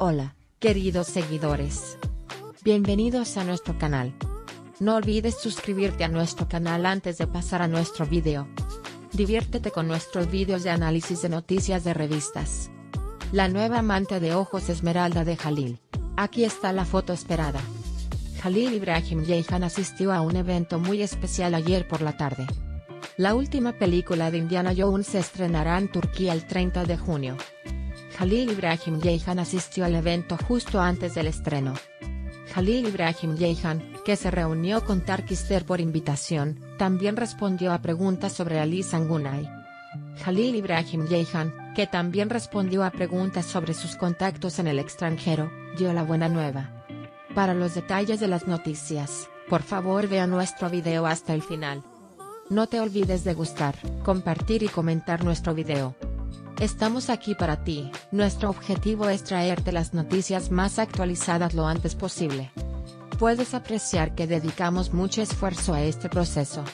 Hola, queridos seguidores. Bienvenidos a nuestro canal. No olvides suscribirte a nuestro canal antes de pasar a nuestro video. Diviértete con nuestros vídeos de análisis de noticias de revistas. La nueva amante de ojos esmeralda de Jalil. Aquí está la foto esperada. Jalil Ibrahim Yehan asistió a un evento muy especial ayer por la tarde. La última película de Indiana Jones se estrenará en Turquía el 30 de junio. Jalil Ibrahim Yehan asistió al evento justo antes del estreno. Jalil Ibrahim Yehan, que se reunió con Tarkister por invitación, también respondió a preguntas sobre Ali Sangunay. Jalil Ibrahim Yehan, que también respondió a preguntas sobre sus contactos en el extranjero, dio la buena nueva. Para los detalles de las noticias, por favor vea nuestro video hasta el final. No te olvides de gustar, compartir y comentar nuestro video. Estamos aquí para ti, nuestro objetivo es traerte las noticias más actualizadas lo antes posible. Puedes apreciar que dedicamos mucho esfuerzo a este proceso.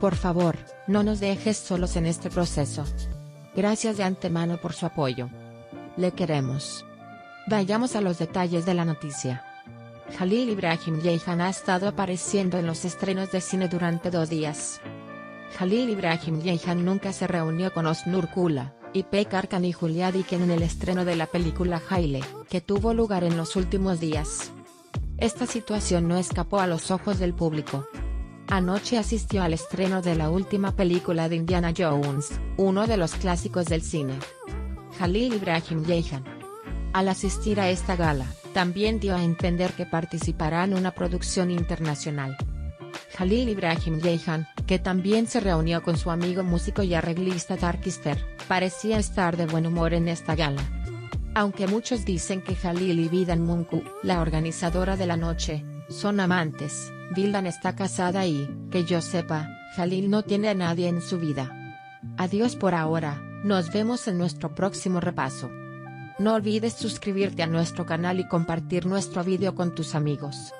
Por favor, no nos dejes solos en este proceso. Gracias de antemano por su apoyo. Le queremos. Vayamos a los detalles de la noticia. Jalil Ibrahim Yehan ha estado apareciendo en los estrenos de cine durante dos días. Jalil Ibrahim Yehan nunca se reunió con Osnur Kula, y Pekarkan y Julia Diken en el estreno de la película Haile, que tuvo lugar en los últimos días. Esta situación no escapó a los ojos del público. Anoche asistió al estreno de la última película de Indiana Jones, uno de los clásicos del cine. Jalil Ibrahim Yehan. Al asistir a esta gala, también dio a entender que participará en una producción internacional. Jalil Ibrahim Yehan, que también se reunió con su amigo músico y arreglista Tarkister, parecía estar de buen humor en esta gala. Aunque muchos dicen que Jalil y Vidan Munku, la organizadora de la noche, son amantes, Vildan está casada y, que yo sepa, Jalil no tiene a nadie en su vida. Adiós por ahora, nos vemos en nuestro próximo repaso. No olvides suscribirte a nuestro canal y compartir nuestro vídeo con tus amigos.